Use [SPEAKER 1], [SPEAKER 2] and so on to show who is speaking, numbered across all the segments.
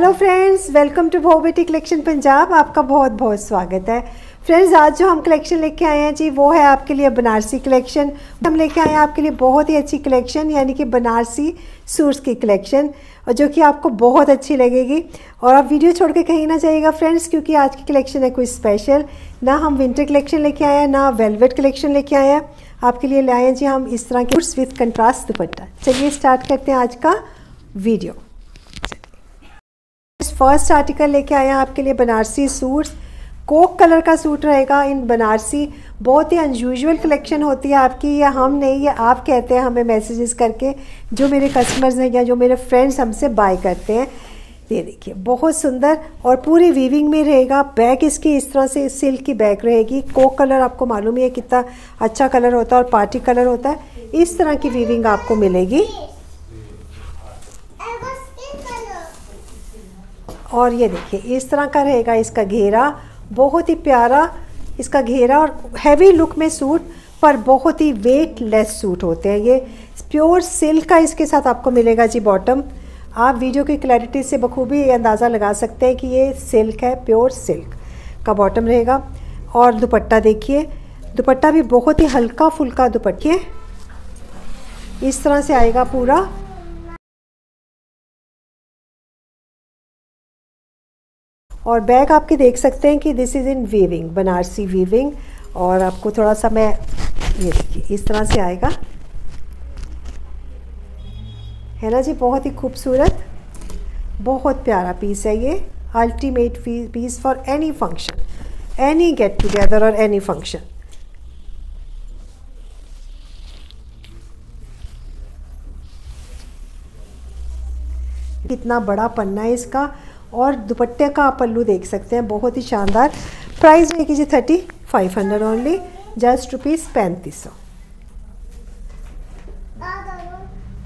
[SPEAKER 1] Hello friends welcome to भोबेटी collection Punjab आपका बहुत बहुत स्वागत है। फ्रेंड्स आज जो हम कलेक्शन लेके आए हैं, जी, वो है आपके लिए बनारसी कलेक्शन हम लेके आए हैं आपके लिए बहुत ही अच्छी कलेक्शन यानी कि बनारसी सूट्स की कलेक्शन और जो कि आपको बहुत अच्छी लगेगी। और आप वीडियो छोड़ के कहीं ना जाइएगा फ्रेंड्स क्योंकि आज की कलेक्शन है कोई स्पेशल ना हम विंटर कलेक्शन लेके आए हैं, ना वेलवेट कलेक्शन लेके आए हैं। आपके लिए लाए हैं जी, हम इस तरह के सूट्स विथ कंट्रास्ट दुपट्टा। चलिए स्टार्ट करते हैं आज का वीडियो फ़र्स्ट आर्टिकल लेके आए हैं आपके लिए बनारसी सूट्स कोक कलर का सूट रहेगा इन बनारसी. बहुत ही अनयूजल कलेक्शन होती है आपकी. या हम नहीं, या आप कहते हैं हमें मैसेजेस करके जो मेरे कस्टमर्स हैं या जो मेरे फ्रेंड्स हमसे बाय करते हैं. ये देखिए, बहुत सुंदर और पूरी वीविंग में रहेगा. बैक इसकी इस तरह से सिल्क की बैक रहेगी. कोक कलर आपको मालूम ही है कितना अच्छा कलर होता है और पार्टी कलर होता है. इस तरह की वीविंग आपको मिलेगी. और ये देखिए, इस तरह का रहेगा इसका घेरा। बहुत ही प्यारा इसका घेरा और हैवी लुक में सूट पर बहुत ही वेट लेस सूट होते हैं ये। प्योर सिल्क का इसके साथ आपको मिलेगा जी बॉटम आप वीडियो की क्लैरिटी से बखूबी अंदाज़ा लगा सकते हैं कि ये सिल्क है प्योर सिल्क का बॉटम रहेगा। और दुपट्टा देखिए, दुपट्टा भी बहुत ही हल्का फुल्का दुपट्टे। इस तरह से आएगा पूरा। और बैग आपके देख सकते हैं कि this is in weaving Banarasi weaving और आपको थोड़ा सा मैं ये देखिए, इस तरह से आएगा। है ना जी? बहुत ही खूबसूरत, बहुत प्यारा पीस है ये। Ultimate piece for any function any get together और एनी फ़ंक्शन कितना बड़ा पन्ना है इसका। और दुपट्टे का आप पल्लू देख सकते हैं, बहुत ही शानदार। प्राइस है जी thirty five hundred only just rupees पैंतीस सौ।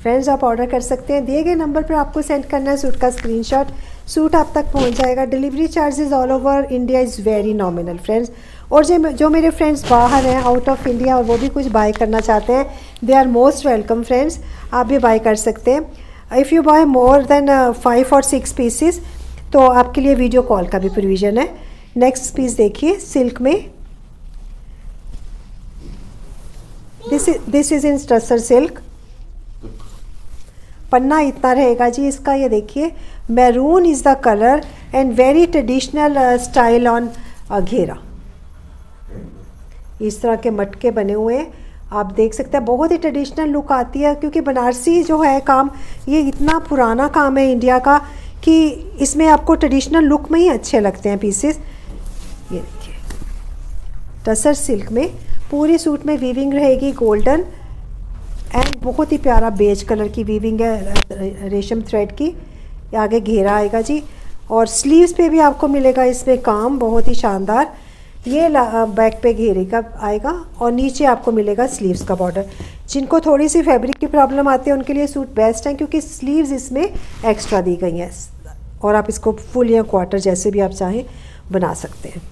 [SPEAKER 1] फ्रेंड्स आप ऑर्डर कर सकते हैं। दिए गए नंबर पर आपको सेंड करना है सूट का स्क्रीनशॉट सूट आप तक पहुँच जाएगा। Delivery charges all over India is very nominal friends और जो जो मेरे फ्रेंड्स बाहर हैं आउट ऑफ़ इंडिया और वो भी कुछ बाय करना चाहते हैं they are most welcome friends आप भी बाय कर सकते हैं। If you buy more than five और सिक्स पीसीस तो आपके लिए वीडियो कॉल का भी प्रोविज़न है। नेक्स्ट पीस देखिए, सिल्क में। दिस इज़ इन स्ट्रसर सिल्क पन्ना इतना रहेगा जी, इसका ये देखिए maroon is the colour and very traditional style on घेरा। इस तरह के मटके बने हुए आप देख सकते हैं, बहुत ही ट्रेडिशनल लुक आती है, क्योंकि बनारसी जो है काम, ये इतना पुराना काम है इंडिया का कि इसमें आपको ट्रेडिशनल लुक में ही अच्छे लगते हैं पीसेस ये देखिए। टसर सिल्क में पूरे सूट में वीविंग रहेगी गोल्डन एंड बहुत ही प्यारा बेज कलर की वीविंग है, रेशम थ्रेड की। आगे घेरा आएगा जी। और स्लीव्स पे भी आपको मिलेगा इसमें काम, बहुत ही शानदार। ये बैक पे घेरे का आएगा और नीचे आपको मिलेगा स्लीव्स का बॉर्डर जिनको थोड़ी सी फैब्रिक की प्रॉब्लम आती है, उनके लिए सूट बेस्ट है, क्योंकि स्लीव्स इसमें एक्स्ट्रा दी गई हैं। और आप इसको फुल या क्वार्टर जैसे भी आप चाहें बना सकते हैं।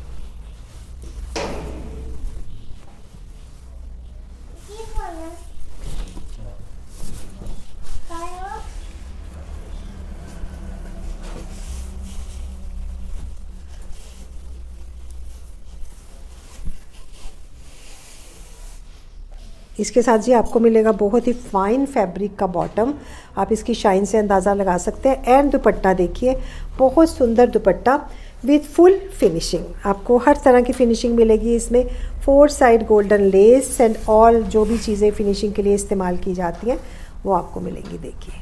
[SPEAKER 1] इसके साथ जी आपको मिलेगा बहुत ही फाइन फैब्रिक का बॉटम आप इसकी शाइन से अंदाज़ा लगा सकते हैं। एंड दुपट्टा देखिए, बहुत सुंदर दुपट्टा विथ फुल फिनिशिंग आपको हर तरह की फिनिशिंग मिलेगी इसमें। Four side golden lace and all जो भी चीज़ें फिनिशिंग के लिए इस्तेमाल की जाती हैं, वो आपको मिलेंगी। देखिए,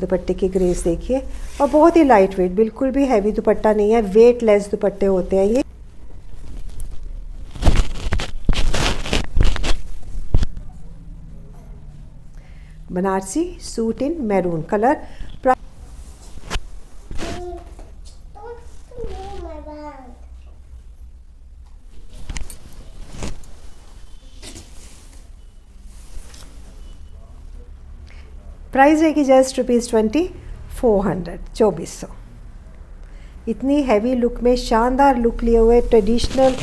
[SPEAKER 1] दुपट्टे की ग्रेस देखिए। और बहुत ही लाइट वेट बिल्कुल भी हैवी दुपट्टा नहीं है। वेट लेस दुपट्टे होते हैं ये। Banarasi suit in maroon colour. Price रहेगी just rupees twenty, four hundred, चौबीस सौ। इतनी हैवी लुक में शानदार लुक लिए हुए traditional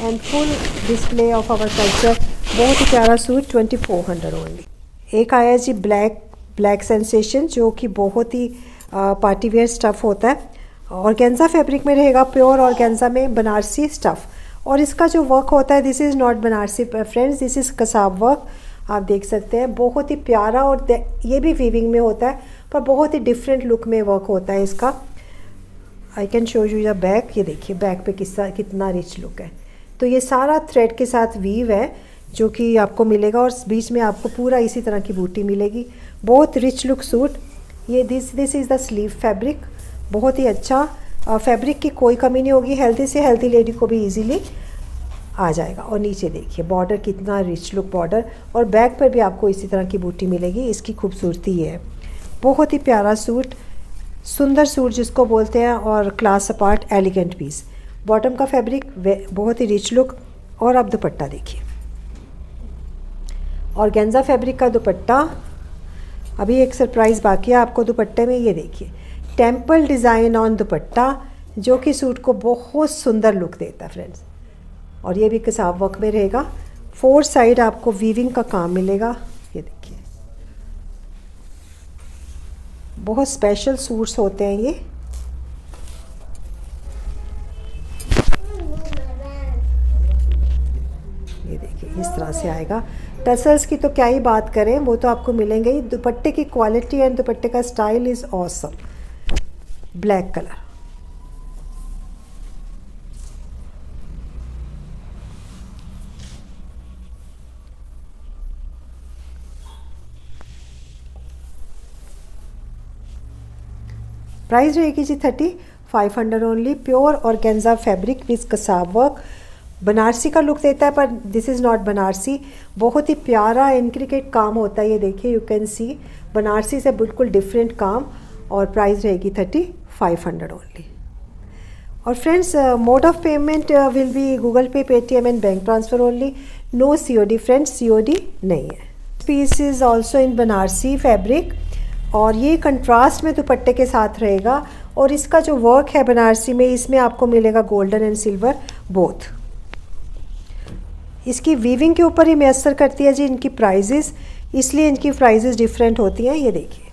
[SPEAKER 1] and full display of our culture बहुत ही प्यारा suit twenty four hundred only एक आया जी ब्लैक ब्लैक सेंसेशन जो कि बहुत ही पार्टी वेयर स्टफ़ होता है। और गेंजा फैब्रिक में रहेगा प्योर और गेंजा में बनारसी स्टफ़ और इसका जो वर्क होता है this is not Banarasi friends this is Kasab work आप देख सकते हैं, बहुत ही प्यारा और ये भी वीविंग में होता है, पर बहुत ही डिफरेंट लुक में वर्क होता है इसका। I can show you the back ये देखिए बैक पे किस, कितना रिच लुक है। तो ये सारा थ्रेड के साथ वीव है। जो कि आपको मिलेगा और बीच में आपको पूरा इसी तरह की बूटी मिलेगी। बहुत रिच लुक सूट ये this this is the sleeve fabric बहुत ही अच्छा फैब्रिक की कोई कमी नहीं होगी। हेल्थी से हेल्थी लेडी को भी इजीली आ जाएगा। और नीचे देखिए बॉर्डर कितना रिच लुक बॉर्डर और बैक पर भी आपको इसी तरह की बूटी मिलेगी। इसकी खूबसूरती है। बहुत ही प्यारा सूट सुंदर सूट जिसको बोलते हैं और class apart elegant piece bottom का फैब्रिक बहुत ही रिच लुक और आप दुपट्टा देखिए। और गेंजा फैब्रिक का दुपट्टा। अभी एक सरप्राइज़ बाकी है आपको दुपट्टे में, ये देखिए। टेंपल डिज़ाइन ऑन दुपट्टा, जो कि सूट को बहुत सुंदर लुक देता है फ्रेंड्स और ये भी कसाब वर्क में रहेगा? फोर साइड आपको वीविंग का काम मिलेगा, ये देखिए। बहुत स्पेशल सूट्स होते हैं ये। ये देखिए, इस तरह से आएगा। टसल्स की तो क्या ही बात करें, वो तो आपको मिलेंगे ही। दुपट्टे की क्वालिटी एंड दुपट्टे का style is awesome black colour price रहेगी जी thirty five hundred only pure और गेंजा fabric with Kasab work Banarasi का लुक देता है, पर दिस इज़ नॉट बनारसी। बहुत ही प्यारा इनक्रिकेट काम होता है, ये देखिए यू कैन सी बनारसी से बिल्कुल डिफरेंट काम, और प्राइस रहेगी थर्टी फाइव हंड्रेड ओनली और friends mode of payment will be Google Pay Paytm and bank transfer only no C O D friends C O D नहीं है। Piece is also in Banarasi fabric और ये contrast में दुपट्टे के साथ रहेगा, और इसका जो वर्क है बनारसी में, इसमें आपको मिलेगा गोल्डन एंड सिल्वर बोथ इसकी वीविंग के ऊपर ही मैसर करती है जी इनकी प्राइजेस इसलिए इनकी प्राइजेस डिफरेंट होती हैं, ये देखिए।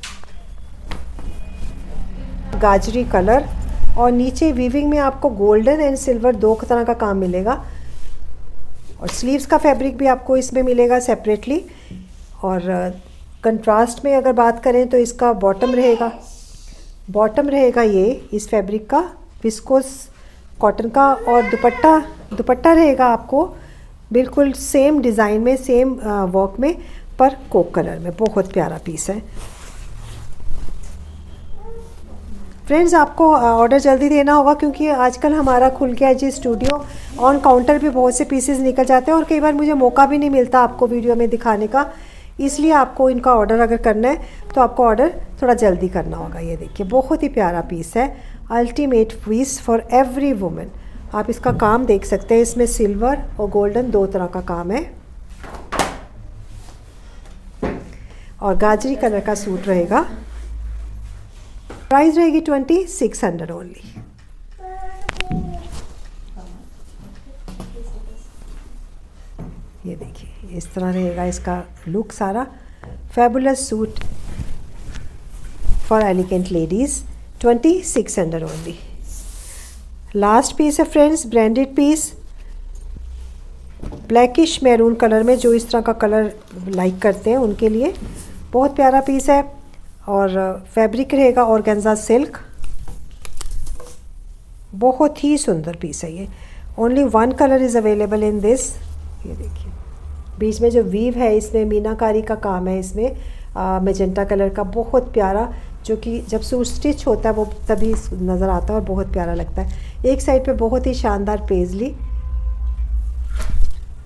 [SPEAKER 1] गाजरी कलर और नीचे वीविंग में आपको गोल्डन एंड सिल्वर दो तरह का काम मिलेगा। और स्लीव्स का फैब्रिक भी आपको इसमें मिलेगा सेपरेटली और कंट्रास्ट में अगर बात करें तो इसका बॉटम रहेगा। बॉटम रहेगा ये, इस फैब्रिक का विस्कोस कॉटन का, और दुपट्टा दुपट्टा रहेगा आपको। बिल्कुल सेम डिज़ाइन में सेम वर्क में, पर कोक कलर में। बहुत प्यारा पीस है। फ्रेंड्स आपको ऑर्डर जल्दी देना होगा क्योंकि आजकल हमारा खुल गया जी स्टूडियो ऑन काउंटर पे बहुत से पीसेस निकल जाते हैं और कई बार मुझे मौका भी नहीं मिलता आपको वीडियो में दिखाने का। इसलिए आपको इनका ऑर्डर अगर करना है तो आपको ऑर्डर थोड़ा जल्दी करना होगा। ये देखिए, बहुत ही प्यारा पीस है। Ultimate piece for every women आप इसका काम देख सकते हैं। इसमें सिल्वर और गोल्डन दो तरह का काम है। और गाजरी कलर का सूट रहेगा। प्राइस रहेगी ट्वेंटी सिक्स हंड्रेड ओनली ये देखिए, इस तरह रहेगा इसका लुक सारा। Fabulous suit for elegant ladies twenty six hundred only last piece है friends branded piece blackish maroon colour में जो इस तरह का कलर लाइक करते हैं, उनके लिए बहुत प्यारा पीस है। और फैब्रिक रहेगा ऑर्गेन्जा सिल्क बहुत ही सुंदर पीस है ये। Only one colour is available in this ये देखिए। बीच में जो वीव है, इसमें मीनाकारी का काम है इसमें। मेजेंटा कलर का बहुत प्यारा जो कि जब सूट स्टिच होता है, वो तभी नज़र आता है और बहुत प्यारा लगता है। एक साइड पे बहुत ही शानदार पेजली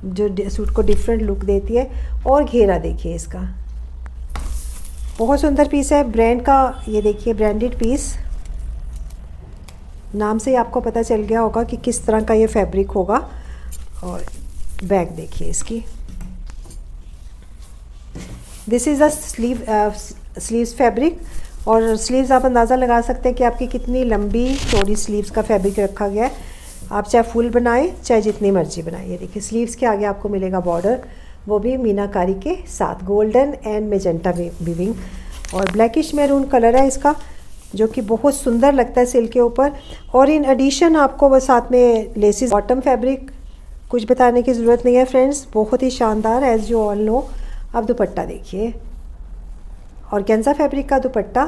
[SPEAKER 1] जो सूट को डिफरेंट लुक देती है और घेरा देखिए इसका। बहुत सुंदर पीस है। ब्रांड का ये देखिए ब्रांडेड पीस नाम से ही आपको पता चल गया होगा कि किस तरह का ये फैब्रिक होगा। और बैग देखिए इसकी। This is the sleeve sleeves fabric और स्लीव्स आप अंदाज़ा लगा सकते हैं कि आपकी कितनी लंबी चौड़ी स्लीव्स का फैब्रिक रखा गया है। आप चाहे फुल बनाएँ, चाहे जितनी मर्ज़ी बनाएँ। ये देखिए स्लीव्स के आगे आपको मिलेगा बॉर्डर वो भी मीनाकारी के साथ गोल्डन एंड मेजेंटा वीविंग और ब्लैकिश मैरून कलर है इसका, जो कि बहुत सुंदर लगता है सिल्क के ऊपर। और इन एडिशन आपको वो साथ में लेसिस बॉटम फैब्रिक कुछ बताने की ज़रूरत नहीं है फ्रेंड्स बहुत ही शानदार एज यू ऑल नो अब दुपट्टा देखिए। और गेंजा फैब्रिक का दुपट्टा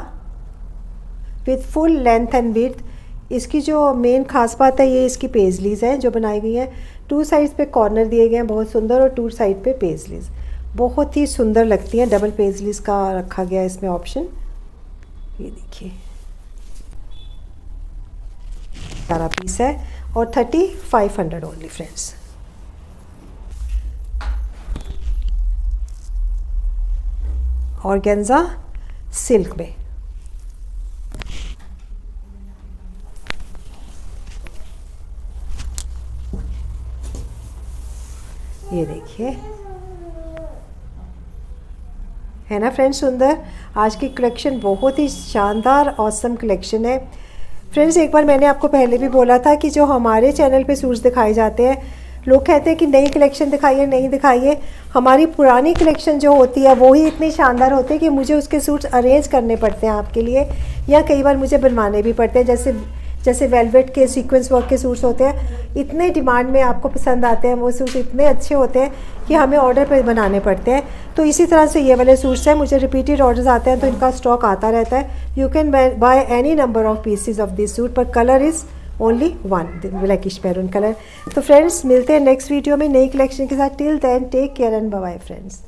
[SPEAKER 1] with full length and with इसकी जो मेन खास बात है, ये इसकी पेजलीज हैं जो बनाई गई हैं। टू साइड्स पे कॉर्नर दिए गए हैं, बहुत सुंदर, और टू साइड पे पेजलीज बहुत ही सुंदर लगती हैं। डबल पेजलीज का रखा गया है इसमें ऑप्शन ये देखिए। सारा पीस है। और thirty five hundred only friends और गेंजा सिल्क में। ये देखिए। है ना फ्रेंड्स सुंदर? आज की कलेक्शन बहुत ही शानदार औसम कलेक्शन है। फ्रेंड्स, एक बार मैंने आपको पहले भी बोला था कि जो हमारे चैनल पे सूट्स दिखाए जाते हैं लोग कहते हैं कि नई कलेक्शन दिखाइए, नहीं दिखाइए। हमारी पुरानी कलेक्शन जो होती है, वो ही इतनी शानदार होती है कि मुझे उसके सूट्स अरेंज करने पड़ते हैं आपके लिए, या कई बार मुझे बनवाने भी पड़ते हैं। जैसे जैसे वेलवेट के सीक्वेंस वर्क के सूट्स होते हैं, इतने डिमांड में आपको पसंद आते हैं, वो सूट्स इतने अच्छे होते हैं कि हमें ऑर्डर पर बनाने पड़ते हैं। तो इसी तरह से ये वाले सूट्स हैं, मुझे रिपीटेड ऑर्डर्स आते हैं तो इनका स्टॉक आता रहता है। You can buy any number of pieces of this suit पर colour is only one blackish maroon colour तो फ्रेंड्स मिलते हैं नेक्स्ट वीडियो में नई कलेक्शन के साथ. Till then take care and bye friends